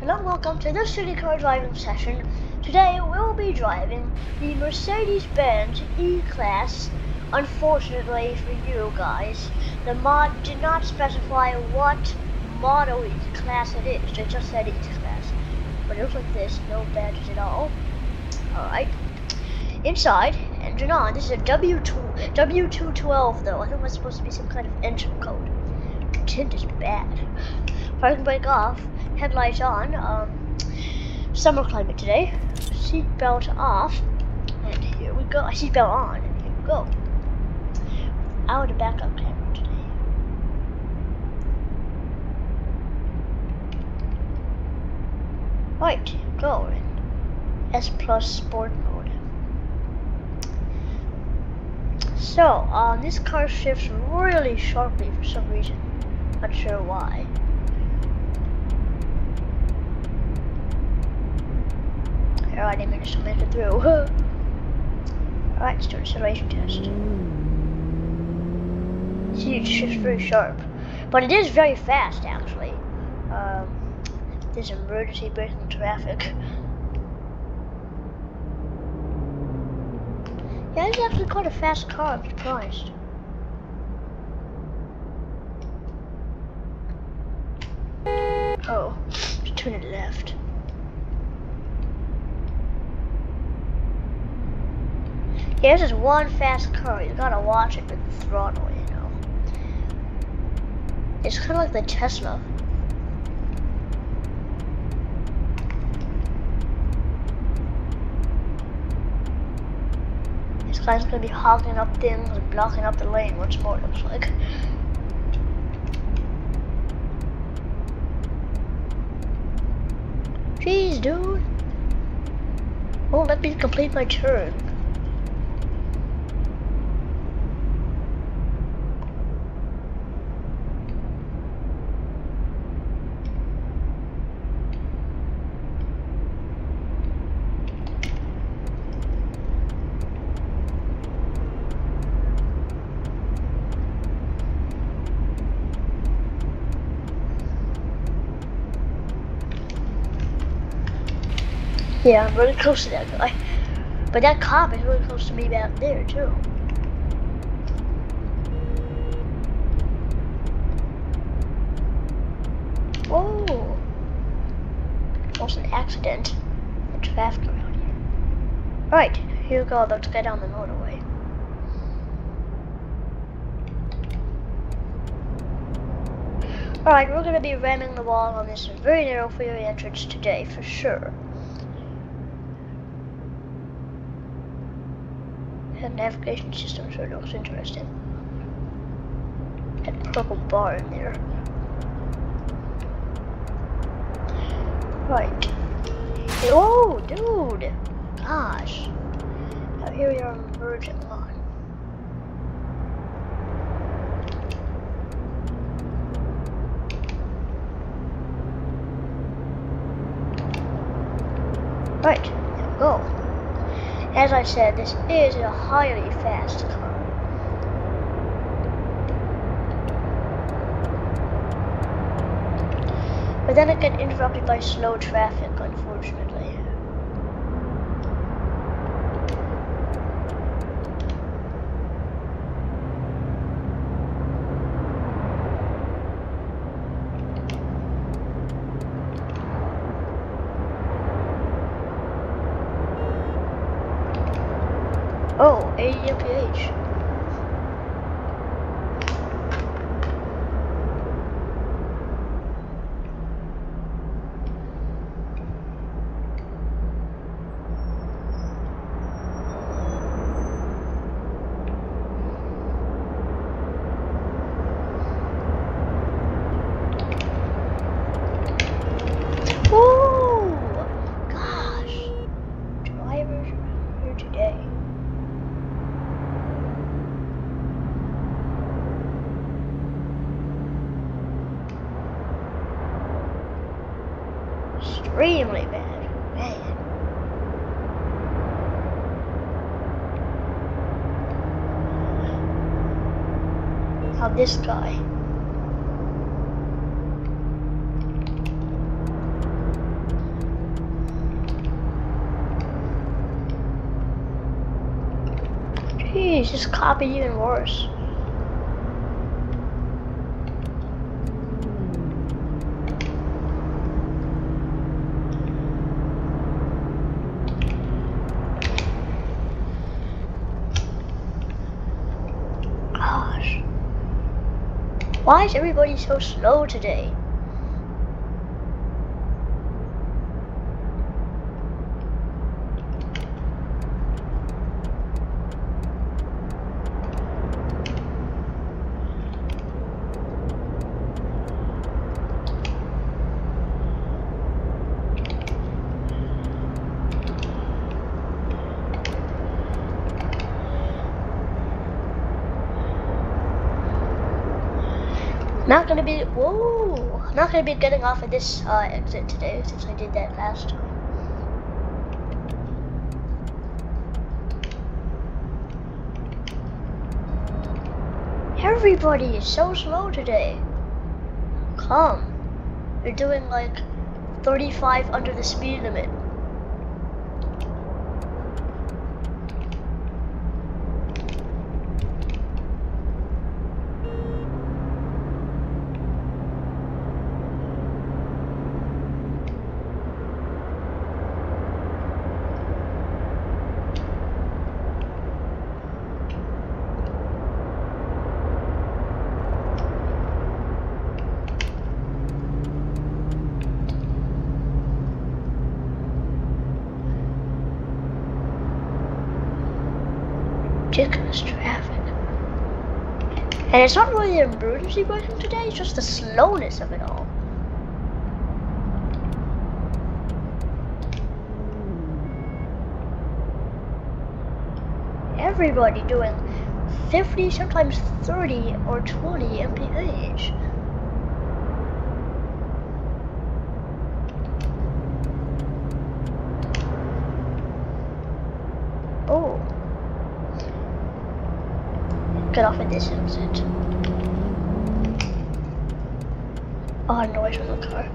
Hello, and welcome to this city car driving session. Today we'll be driving the Mercedes-Benz E-Class. Unfortunately for you guys, the mod did not specify what model E-Class it is. They just said E-Class. But it looks like this, no badges at all. Alright. Inside, engine on. This is a W2, W212 though. I think that's supposed to be some kind of engine code. Tint is bad. Parking brake off, headlights on. Um, summer climate today. Seatbelt off. And here we go. Seatbelt on. And here we go. Out of backup camera today. Right, go. S plus sport mode. So, um, this car shifts really sharply for some reason. Not sure why. Alright, I managed to make it through. Alright, let's do an acceleration test. See, shifts very sharp. But it is very fast, actually. Um, there's emergency braking traffic. Yeah, it's actually quite a fast car, I'm surprised. Oh, just turn it left. This is one fast car. You gotta watch it with the throttle, you know. It's kind of like the Tesla. This guy's gonna be hogging up things and blocking up the lane once more, it looks like. Jeez, dude. Oh, let me complete my turn. Yeah, I'm really close to that guy. But that cop is really close to me back there, too. Oh! Almost an accident. The traffic around here. Right, here we go. Let's get down the motorway. Alright, we're going to be ramming the wall on this very narrow freeway entrance today, for sure. The navigation system so it looks interesting. Had a purple bar in there. Right. Oh, dude! Gosh. Now here we are Virgin line. Right, there we go. As I said, this is a highly fast car. But then it gets interrupted by slow traffic, this guy. Jeez, this cop is even worse. Why is everybody so slow today? Not gonna be, whoa, not gonna be getting off of this uh, exit today since I did that last time. Everybody is so slow today. Come. You're doing like 35 under the speed limit. ridiculous traffic. And it's not really the emergency braking today, it's just the slowness of it all. Everybody doing 50, sometimes 30 or 20 mph. Oh. Get off of this exit. Oh, noise from the car.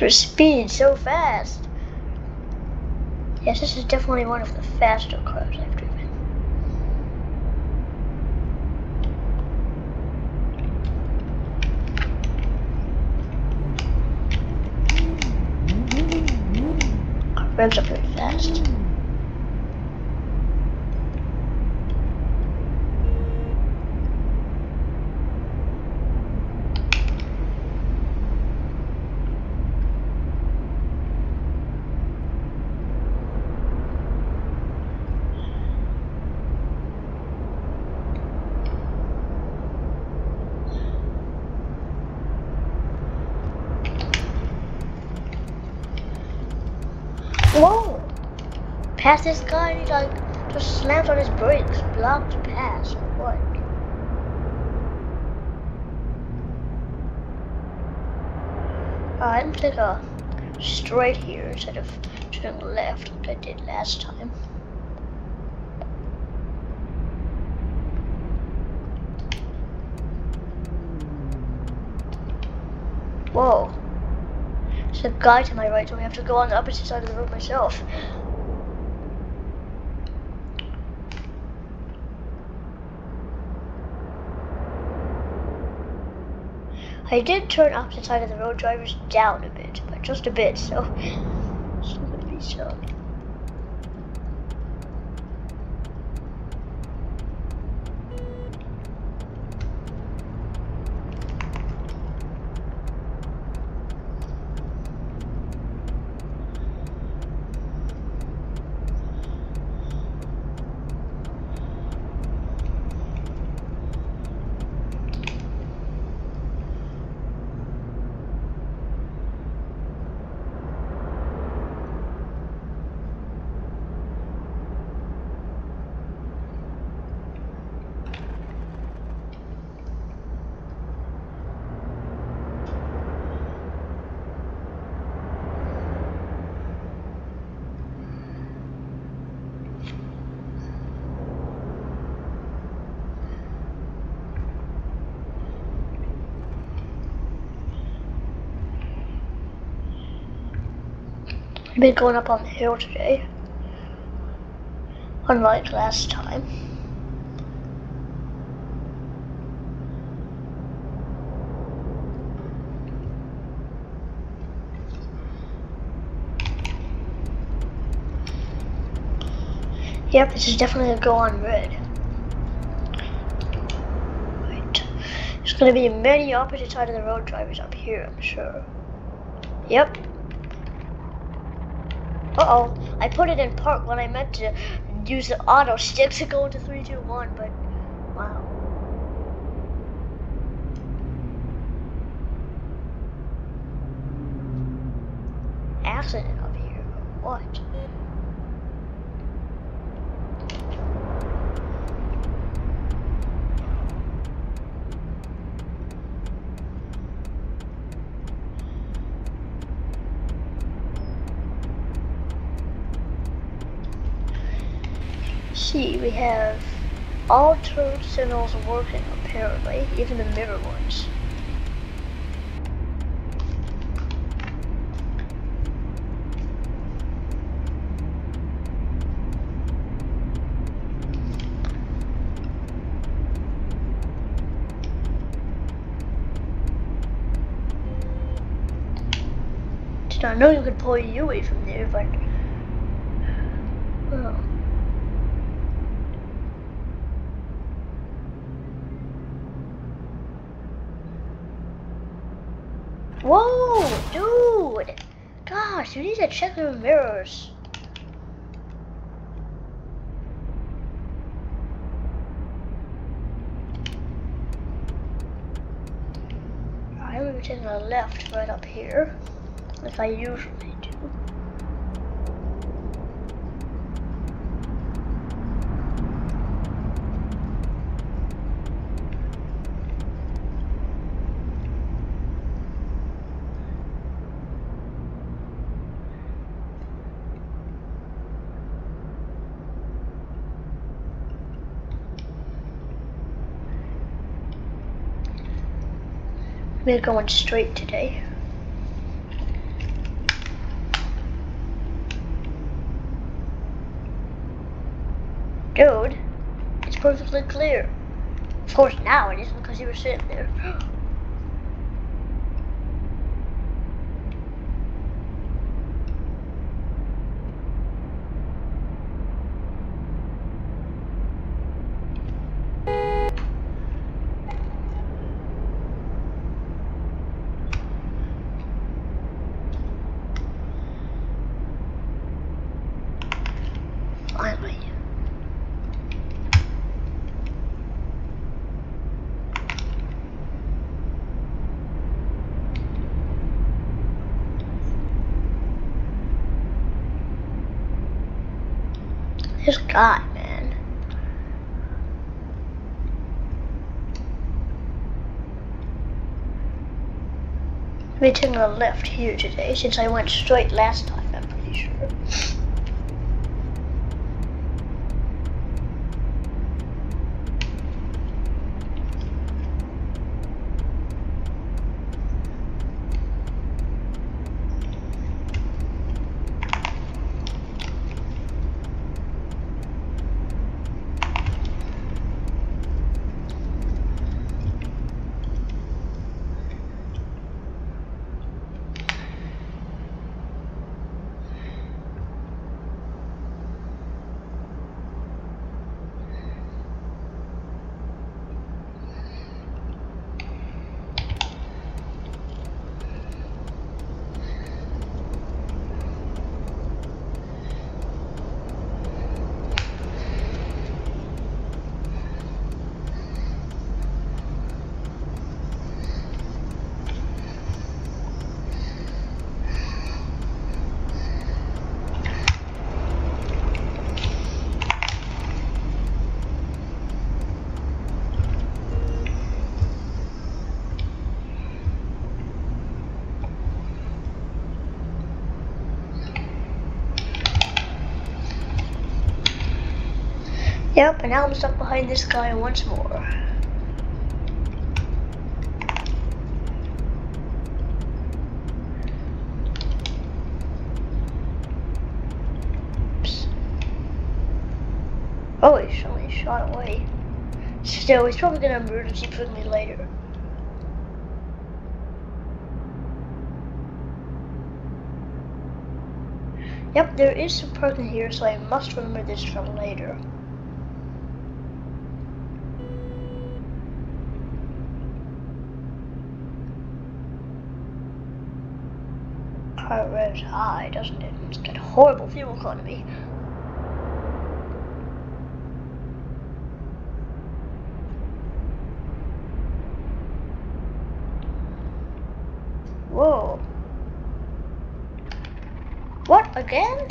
Her speed so fast. Yes, this is definitely one of the faster cars I've driven. Revs up very fast. Whoa! Past this guy and he like just slams on his brakes, blocked the pass. What? Uh, I'm gonna a straight here instead of turning left like I did last time. Whoa. There's a guy to my right, so I have to go on the opposite side of the road myself. I did turn opposite side of the road drivers down a bit, but just a bit, so still gonna be some. been going up on the hill today. Unlike last time. Yep, this is definitely a go on red. Right. There's gonna be many opposite side of the road drivers up here, I'm sure. Yep. Uh-oh, I put it in park when I meant to use the auto stick to go into 3, 2, 1, but wow. Accident up here, what? See, we have all turn signals working apparently, even the mirror ones. Did I know you could pull you away from there, but... Well... Whoa, dude! Gosh, you need to check the mirrors. I'm take the left right up here, like I usually do. We're going straight today. Dude, it's perfectly clear. Of course now it isn't because you were sitting there. This guy, man. We're taking a left here today since I went straight last time, I'm pretty sure. Yep, and now I'm stuck behind this guy once more. Oops. Oh, he's only shot away. Still, he's probably gonna emergency put me later. Yep, there is some parking here, so I must remember this for later. Car revs high, doesn't it? It's got horrible fuel economy. Whoa. What, again?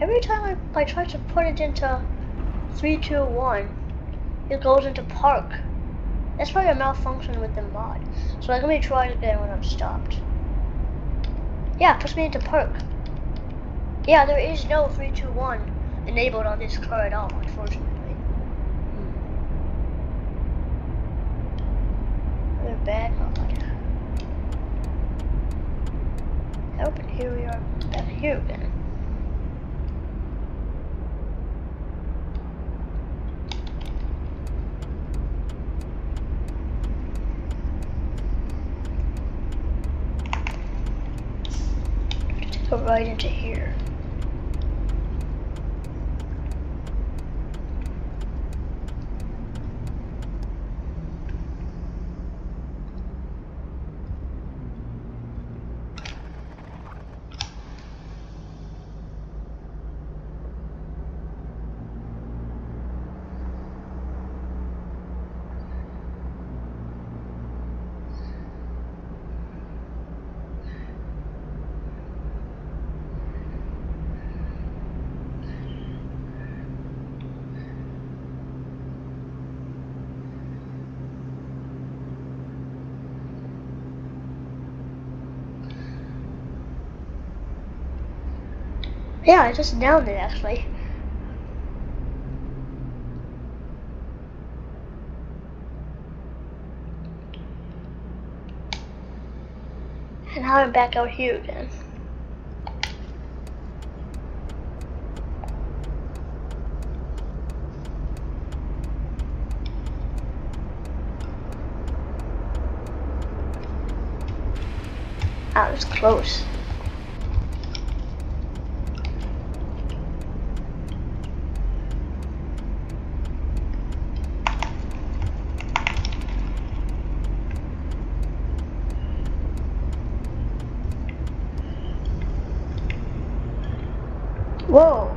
Every time I, I try to put it into 3, 2, 1, it goes into park. That's probably a malfunction with the mod. So let me try it again when I'm stopped. Yeah, puts me into park. Yeah, there is no 321 enabled on this car at all, unfortunately. Hmm. Another bad mod. Oh, but here we are back here again. Go right into here. Yeah, I just downed it actually. And now I'm back out here again. That was close. Whoa.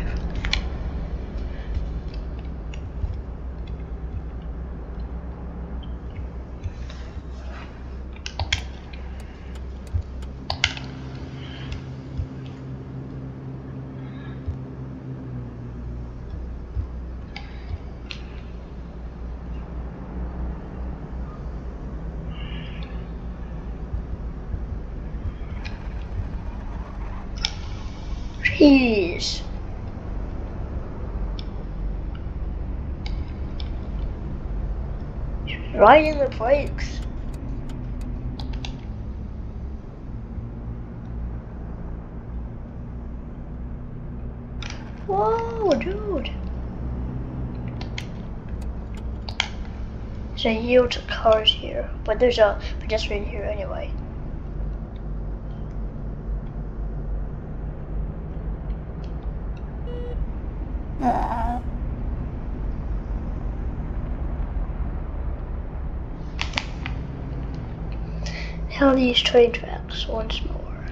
driver. Right in the brakes. Whoa, dude. There's a yield to cars here, but there's a pedestrian here anyway. Now these train tracks once more.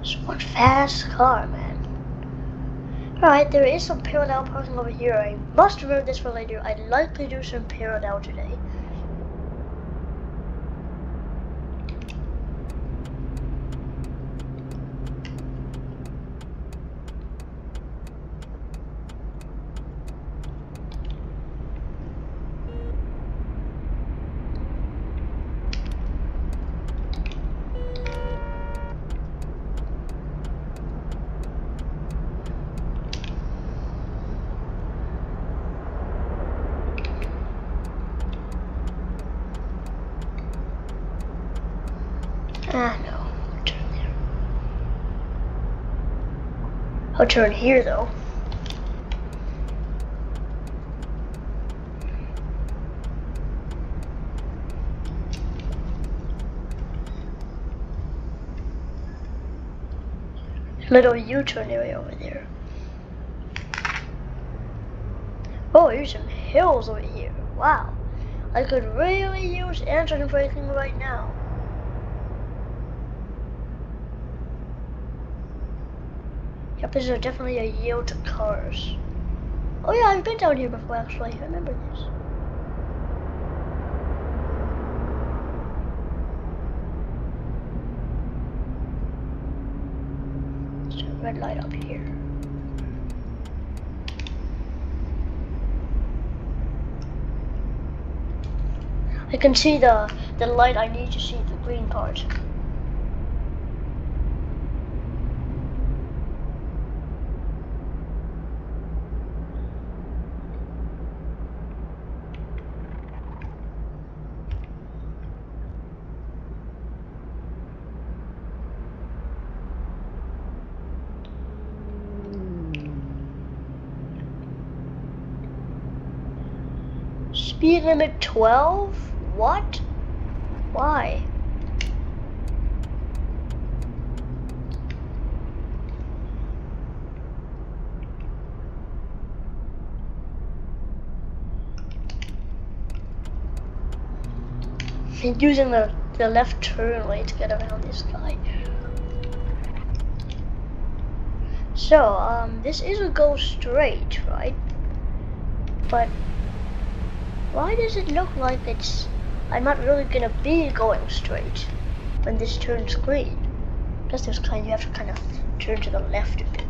It's one fast car, man. Alright, there is some parallel parking over here. I must remove this for later. I'd likely do some parallel today. Ah, no. Turn there. I'll turn here, though. Little U-turn area over there. Oh, here's some hills over here. Wow. I could really use anti-braking right now. This is definitely a yield to cars. Oh yeah, I've been down here before actually. I remember this. There's a red light up here. I can see the the light I need to see the green part. Speed limit 12? What? Why? using the, the left turn lane to get around this guy. So, um, this is a go straight, right? But why does it look like it's I'm not really gonna be going straight when this turns green? Plus there's kind you have to kind of turn to the left a bit.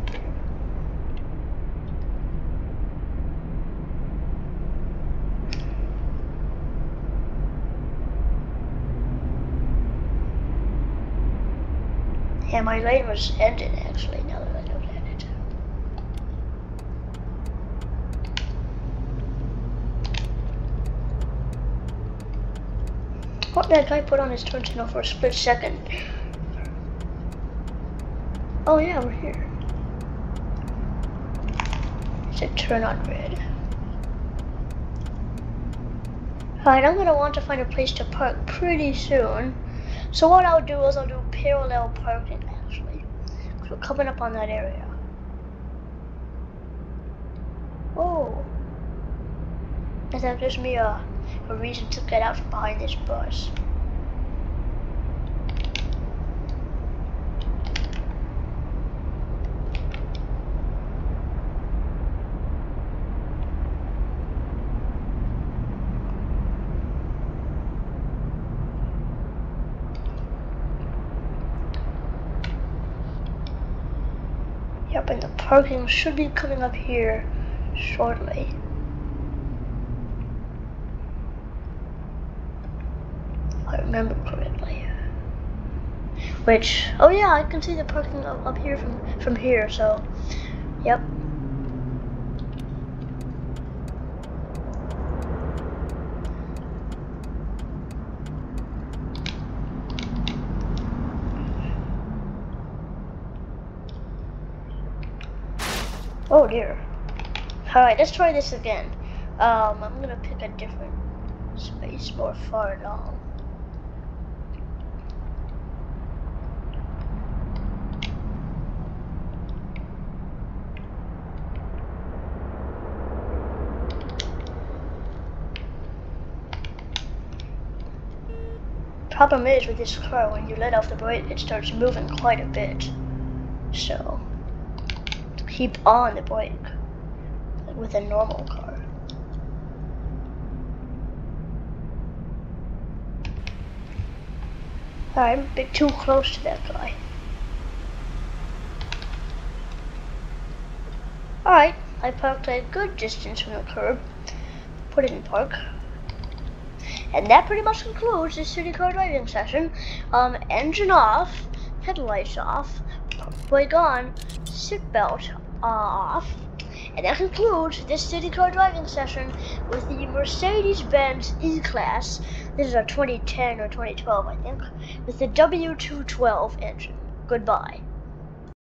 Yeah, my lane was ended actually now that I What that guy put on his turn signal for a split second. Oh yeah, we're here. It said turn on red. Alright, I'm gonna want to find a place to park pretty soon. So what I'll do is I'll do parallel parking actually. Because we're coming up on that area. Oh. And that gives me a a reason to get out from behind this bus. Yep, and the parking should be coming up here shortly. I remember correctly. Which, oh yeah, I can see the parking up, here from, from here, so, yep. Oh dear. Alright, let's try this again. Um, I'm gonna pick a different space more far along. Problem is with this car, when you let off the brake, it starts moving quite a bit. So, keep on the brake with a normal car. I'm a bit too close to that guy. Alright, I parked a good distance from the curb. Put it in park. And that pretty much concludes this city car driving session. Um, engine off, headlights off, brake on, seatbelt off. And that concludes this city car driving session with the Mercedes-Benz E-Class. This is a 2010 or 2012, I think, with the W212 engine. Goodbye.